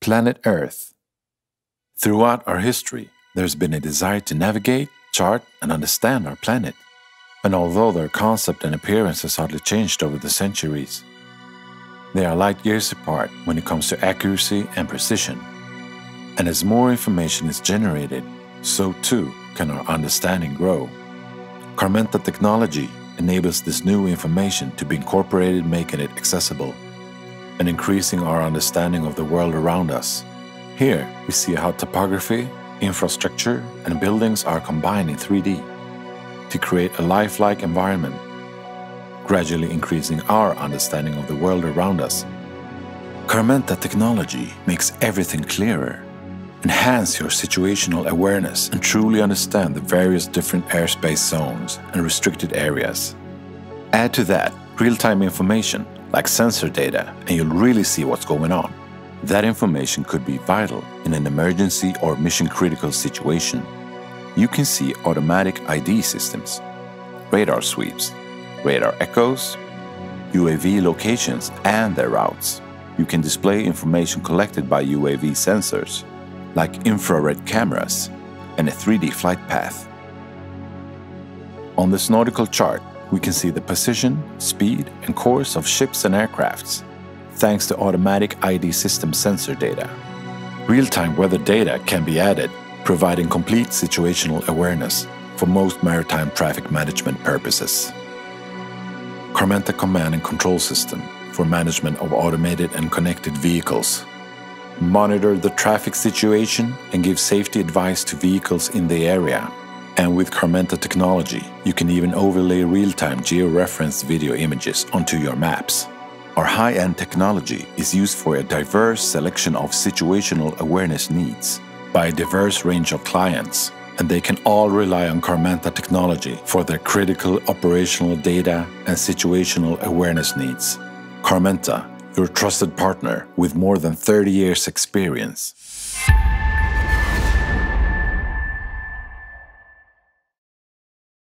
Planet Earth. Throughout our history, there's been a desire to navigate, chart, and understand our planet. And although their concept and appearance has hardly changed over the centuries, they are light years apart when it comes to accuracy and precision. And as more information is generated, so too can our understanding grow. Carmenta technology enables this new information to be incorporated, making it accessible and increasing our understanding of the world around us. Here, we see how topography, infrastructure, and buildings are combined in 3D to create a lifelike environment, gradually increasing our understanding of the world around us. Carmenta technology makes everything clearer. Enhance your situational awareness and truly understand the various different airspace zones and restricted areas. Add to that real time information like sensor data, and you'll really see what's going on. That information could be vital in an emergency or mission critical situation. You can see automatic ID systems, radar sweeps, radar echoes, UAV locations and their routes. You can display information collected by UAV sensors, like infrared cameras and a 3D flight path. On this nautical chart, we can see the position, speed, and course of ships and aircrafts, thanks to automatic ID system sensor data. Real-time weather data can be added, providing complete situational awareness for most maritime traffic management purposes. Carmenta Command and Control System for management of automated and connected vehicles. Monitor the traffic situation and give safety advice to vehicles in the area and with Carmenta technology, you can even overlay real-time geo-referenced video images onto your maps. Our high-end technology is used for a diverse selection of situational awareness needs by a diverse range of clients, and they can all rely on Carmenta technology for their critical operational data and situational awareness needs. Carmenta, your trusted partner with more than 30 years experience.